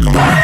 Come.